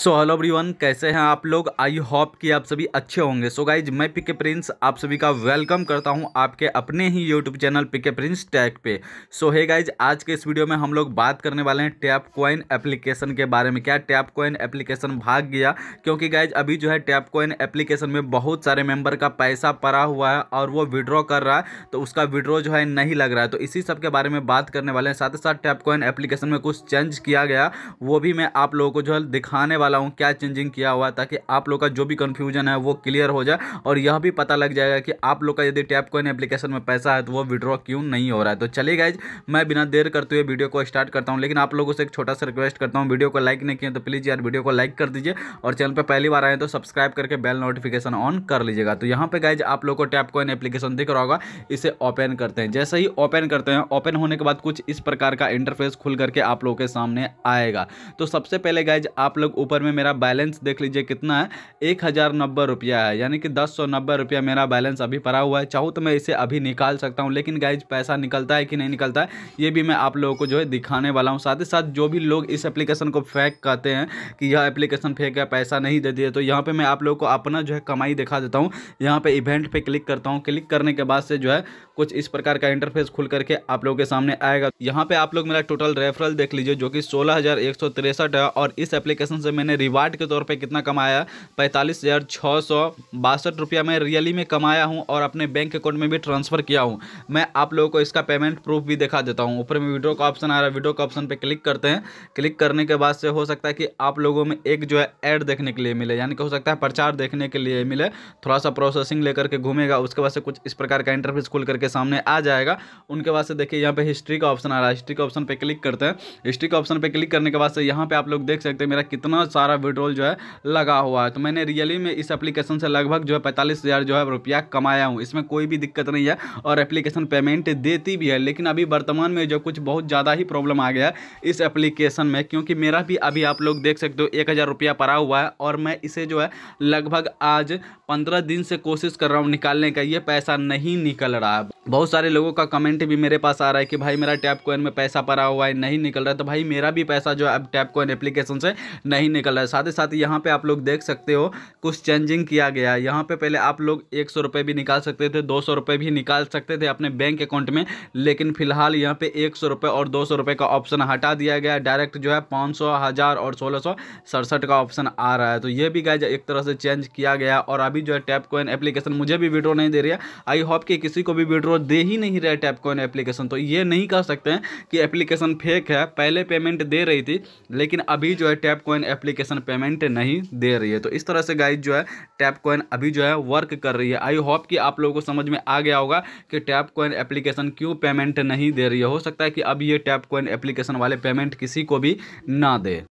So hello everyone कैसे हैं आप लोग? आई होप कि आप सभी अच्छे होंगे। सो गाइज़ मैं पिके प्रिंस आप सभी का वेलकम करता हूँ आपके अपने ही YouTube channel PK Prince Tag पे। सो है गाइज़ आज के इस वीडियो में हम लोग बात करने वाले हैं टैप कोइन एप्लीकेशन के बारे में। क्या टैप कोइन एप्लीकेशन भाग गया? क्योंकि गाइज़ अभी जो है टैप कोइन एप्लीकेशन में बहुत सारे मेंबर का पैसा पड़ा हुआ है और वो विड्रॉ कर रहा है तो उसका विड्रॉ जो है नहीं लग रहा है। तो इसी सब के बारे में बात करने वाले हैं। साथ ही साथ टैप कोइन एप्लीकेशन में कुछ चेंज किया गया, वो भी मैं आप लोगों को जो है दिखाने वाला हूँ, क्या चेंजिंग किया हुआ ताकि आप लोग का जो भी कन्फ्यूज़न है, वो क्लियर हो जाए और यह भी पता लग जाएगा कि आप लोग का यदि टैप कोइन एप्लीकेशन में पैसा है तो वो विड्रॉ क्यों नहीं हो रहा है। तो चलिए गाइज़ मैं बिना देर करते हुए वीडियो को स्टार्ट करता हूँ, लेकिन आप लोगों से एक छोटा सा रिक्वेस्ट करता हूँ वीडियो को लाइक नहीं किया तो प्लीज़ यार वीडियो को लाइक कर दीजिए और चैनल पर पहली बार आए तो सब्सक्राइब करके बेल नोटिफिकेशन ऑन कर लीजिएगा। तो यहाँ पे गाइज़ आप लोग को टैप कोइन एप्लीकेशन दिख रहा होगा, इसे ओपन करते हैं। जैसे ही ओपन करते हैं ओपन होने के बाद कुछ इस प्रकार का इंटरफेस खुल करके आप लोगों के सामने आएगा। तो सबसे पहले गाइज़ आप लोग ऊपर में मेरा बैलेंस देख लीजिए कितना है, एक हज़ार नब्बे रुपया है, यानी कि दस सौ नब्बे रुपया मेरा बैलेंस अभी पड़ा हुआ है। चाहूँ तो मैं इसे अभी निकाल सकता हूँ, लेकिन गाइज़ पैसा निकलता है कि नहीं निकलता है, ये भी मैं आप लोगों को जो है दिखाने वाला हूँ। साथ ही साथ जो भी लोग इस एप्लीकेशन को फेक कहते हैं कि यह एप्लीकेशन फेक है, पैसा नहीं देती है तो यहाँ पर मैं आप लोगों को अपना जो है कमाई दिखा देता हूँ। यहाँ पर इवेंट पर क्लिक करता हूँ। क्लिक करने के बाद से जो है कुछ इस प्रकार का इंटरफेस खुल करके आप लोगों के सामने आएगा। यहाँ पे आप लोग मेरा टोटल रेफरल देख लीजिए, जो कि सोलह है, और इस एप्लीकेशन से मैंने रिवार्ड के तौर पे कितना कमाया? पैंतालीस हज़ार छः सौ बासठ रुपया मैं रियली में कमाया हूँ और अपने बैंक अकाउंट में भी ट्रांसफ़र किया हूँ। मैं आप लोगों को इसका पेमेंट प्रूफ भी दिखा देता हूँ। ऊपर में वीडियो का ऑप्शन आ रहा है। वीडियो का ऑप्शन पर क्लिक करते हैं। क्लिक करने के बाद से हो सकता है कि आप लोगों में एक जो है ऐड देखने के लिए मिले, यानी कि हो सकता है प्रचार देखने के लिए मिले। थोड़ा सा प्रोसेसिंग लेकर के घूमेगा, उसके बाद से कुछ इस प्रकार का इंटरफेस खुल करके सामने आ जाएगा। उनके बाद से देखिए यहाँ पे हिस्ट्री का ऑप्शन आ रहा है। हिस्ट्री का ऑप्शन पे क्लिक करते हैं। हिस्ट्री का ऑप्शन पे क्लिक करने के बाद से यहाँ पे आप लोग देख सकते हैं मेरा कितना सारा विड्रॉल जो है लगा हुआ है। तो मैंने रियली में इस एप्लीकेशन से लगभग जो है पैंतालीस हज़ार जो है रुपया कमाया हूँ। इसमें कोई भी दिक्कत नहीं है और एप्लीकेशन पेमेंट देती भी है, लेकिन अभी वर्तमान में जो कुछ बहुत ज़्यादा ही प्रॉब्लम आ गया इस एप्लीकेशन में, क्योंकि मेरा भी अभी आप लोग देख सकते हो, एक हज़ार रुपया पड़ा हुआ है और मैं इसे जो है लगभग आज पंद्रह दिन से कोशिश कर रहा हूँ निकालने का। ये पैसा नहीं निकल रहा है। बहुत सारे लोगों का कमेंट भी मेरे पास आ रहा है कि भाई मेरा टैप कोइन में पैसा पड़ा हुआ है, नहीं निकल रहा है। तो भाई मेरा भी पैसा जो है अब टैप कोइन एप्लीकेशन से नहीं रहा है। साथ ही साथ यहाँ पे आप लोग देख सकते हो, कुछ चेंजिंग किया गया है। यहाँ पे पहले आप लोग एक सौ रुपये भी निकाल सकते थे, दो सौ रुपये भी निकाल सकते थे अपने बैंक अकाउंट में, लेकिन फ़िलहाल यहाँ पे एक सौ रुपये और दो सौ रुपये का ऑप्शन हटा दिया गया डायरेक्ट जो है पाँच सौ, हज़ार और सोलह सौ सड़सठ का ऑप्शन आ रहा है। तो ये भी गाइज़ एक तरह से चेंज किया गया और अभी जो है टैप कोइन एप्लीकेशन मुझे भी विड्रो नहीं दे रही है। आई होप कि किसी को भी विड्रो दे ही नहीं रहा है टैप कोइन एप्लीकेशन तो ये नहीं कह सकते हैं कि एप्लीकेशन फेक है। पहले पेमेंट दे रही थी, लेकिन अभी जो है टैप कोइन एप्लीकेशन पेमेंट नहीं दे रही है। तो इस तरह से गाइज़ जो है टैप कॉइन अभी जो है वर्क कर रही है। आई होप कि आप लोगों को समझ में आ गया होगा कि टैप कॉइन एप्लीकेशन क्यों पेमेंट नहीं दे रही है। हो सकता है कि अब ये टैप कॉइन एप्लीकेशन वाले पेमेंट किसी को भी ना दे।